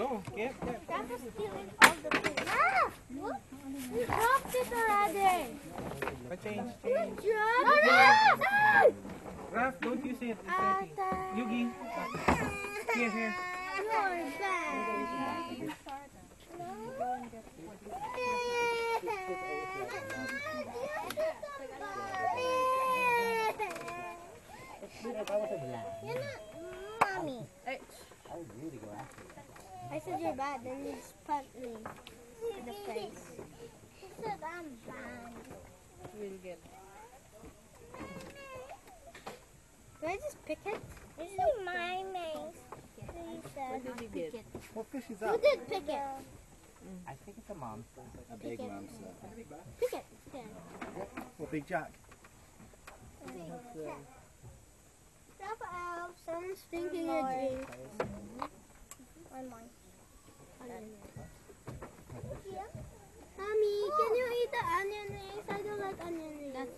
Go, get, get. Grandpa's stealing all the food. Ah! Look! We dropped it already! But change, We change. dropped it! No! Raph, don't use it. It's dirty. Ate. Yugi. Here, here. You're bad. You're not mommy. I would really go after it. I said you're bad, then you just punched me in the face. He said I'm bad. Really good. Do I just pick it? This is my maze. What did you get? What fish is Who did pick it? Mm. I think it's a monster. A big big it. monster. Pick it. Yeah. Well, Big Jack. Raphael, someone's drinking a drink. One more. Mommy, can you eat the onion rings? I don't like onion rings.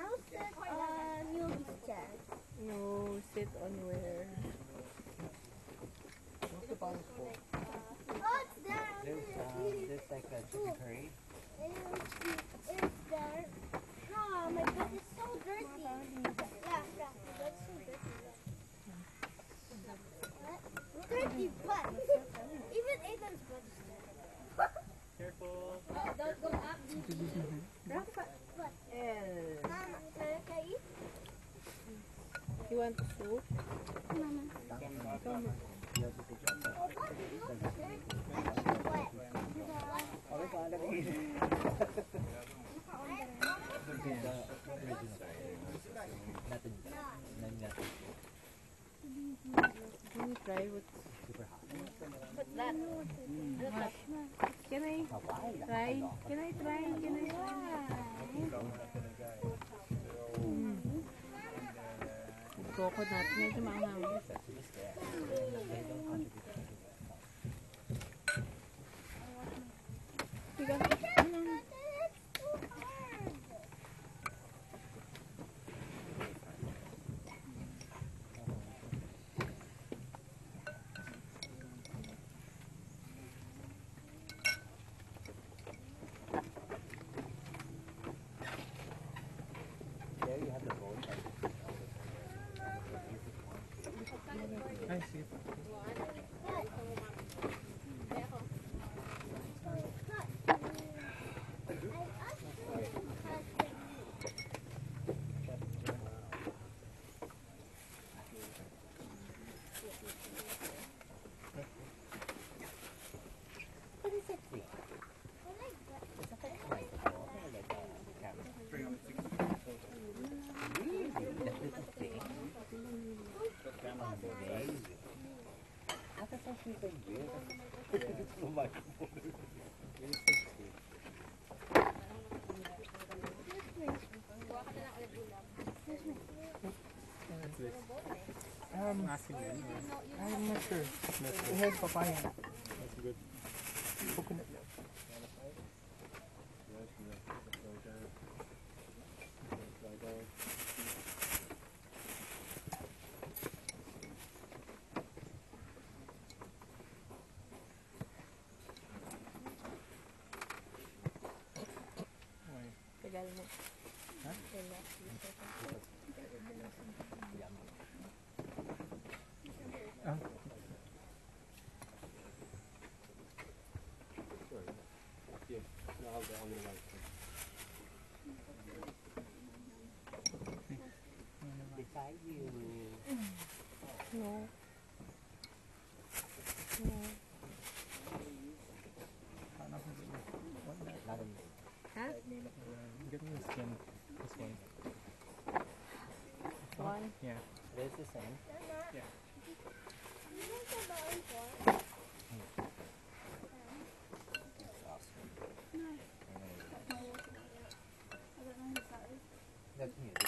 I'll sit on Yugi's chair. No, sit on where? What's the bowl for? Oh, it's there. There's, there's like a chicken curry. It's, it's there. Oh my god, it's so dirty. Yeah, yeah, that's so dirty. What? Dirty butt. Even Ethan's butt is dirty. Careful. Eh, Mama, can I, can I eat? you want soup? Mama. Come. Oh, but it looks dirty. Actually wet. Oh, we found it. Nothing. None, nothing. Can you try what? Super hot. What's that? Can I Hawaii. try? Can I try? Can I try? Coconut. Medyo maanghang. There I see. Um, I'm not sure. It has papaya. That's good. Coconut. Tagal mo. Beside you. No. Not Huh? Get me the skin. This one. One. Yeah. There's the same. That's That's me.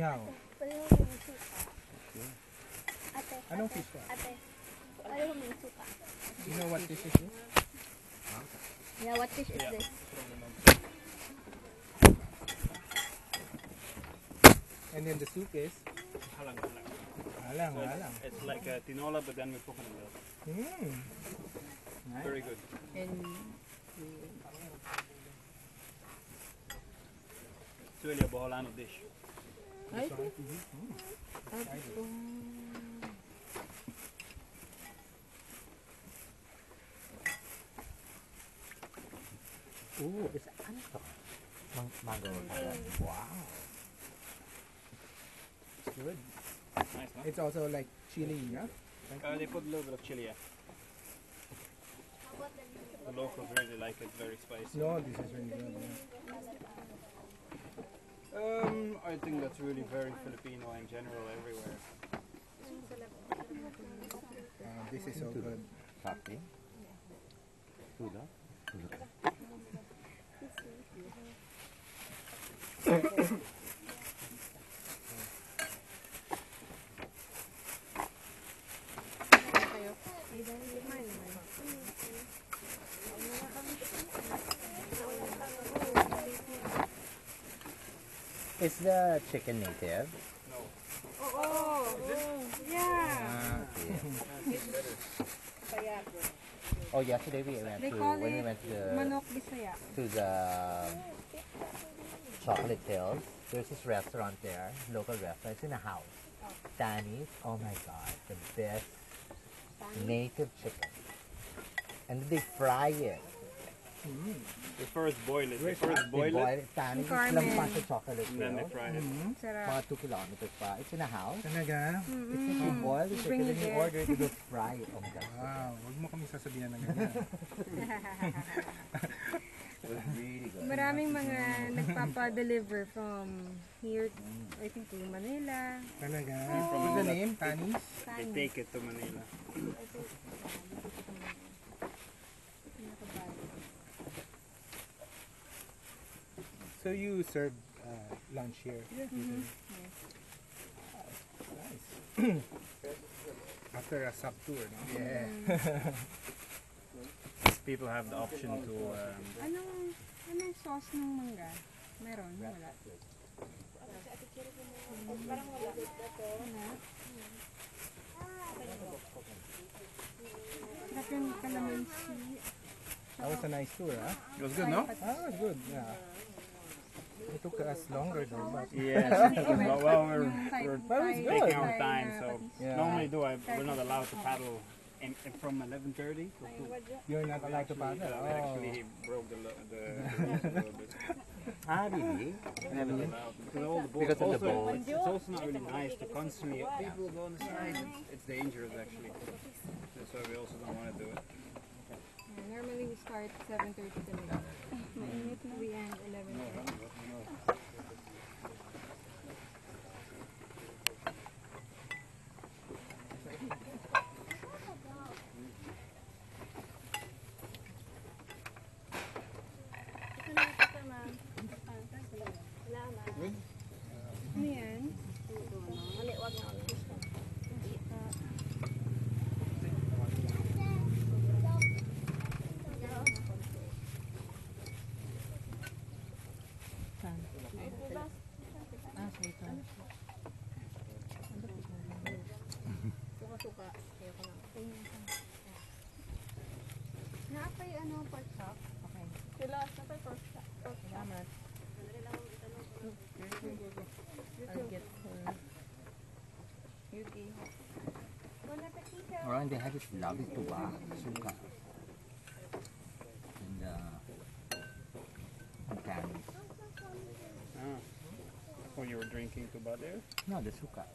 Ihaw. Okay. Anong fish ka? Ate. Walang suka. Do you know what fish is this? Yeah, what fish is this? And then the soup is? Halang, halang. Halang, so halang. It's like a tinola, but then with coconut milk. Mm. Nice. Very good. And it's really a Boholano dish ay, This one? Mm. ay, oh. Ooh, is ano to? Mang mango. Wow. It's good. Nice, no? It's also like chili, yeah? Uh, they put a little bit of chili. Yeah. The locals really like it. Very spicy. No, this is really good. Yeah. Um, I think that's really very Filipino in general everywhere. Uh, this is so good. Sapi. Tuna. Tuna. Is the chicken native? Oo, oh, yeah. Ah, Oh, yesterday we went They to when we went to the manok bisaya. to the Chocolate Hills. There's this restaurant there, local restaurant. It's in a house. Danny's. Oh my god, the best native chicken. And they fry it. They first boil it. They first boil boil it, it. Danny's is Carmen. lampas sa Chocolate and then they fry it. mm Sarap. Mga 2 kilometers pa. It's in a house. Talaga? It's like you boil the You bring chicken it and you there. order just fry it. Oh my god. Wow, huwag mo kami sasabihan ng ganyan. Maraming mga nagpapa-deliver from here, I think to Manila. Talaga? From What's the name? Tanis? They take it to Manila. So you serve uh, lunch here? usually? Nice. After a SUP tour, no? Yeah. People have the option to. Um, Anong, anong sauce ng mangga? Meron? Wala. Wala. Sarap yung calamansi. That was a nice tour, huh? it was good, no? Ah, it was good, yeah. It took us longer though, but Yes. well, well, we're, we're But it was taking our time, so. Yeah. normally do I we're not allowed to paddle in, in from 11:30 you're not allowed to paddle. Yeah, we Oh. actually broke the lo- the, the rules a little bit. Ah, really? Never because all the boats. Because of the also, boats. It's, it's also not really nice to constantly people go on the side. It's, it's dangerous actually. That's why we also don't want to do it. Yeah, Normally we start 7.30 talaga. Mainit na. We end 11.30. Ano yan? Suka-suka. Ayoko na. Napay ano, pork chop. Okay. Sila, napay pork chop. Salamat. I'll get her. Yuki. Bon appetit. Or and they have this lovely tuba, suka. Oh, you were drinking to there? No, the suka.